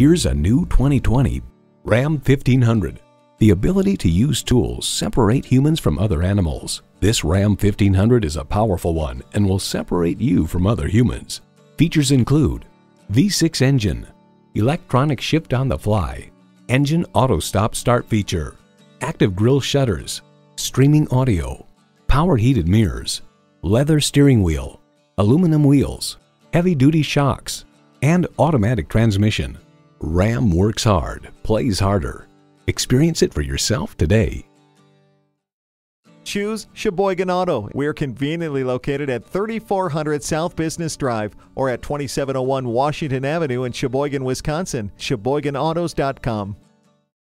Here's a new 2020 Ram 1500. The ability to use tools separate humans from other animals. This Ram 1500 is a powerful one and will separate you from other humans. Features include V6 engine, electronic shift on the fly, engine auto stop start feature, active grille shutters, streaming audio, power heated mirrors, leather steering wheel, aluminum wheels, heavy duty shocks, and automatic transmission. Ram works hard, plays harder. Experience it for yourself today. Choose Sheboygan Auto. We're conveniently located at 3400 South Business Drive or at 2701 Washington Avenue in Sheboygan, Wisconsin. SheboyganAutos.com.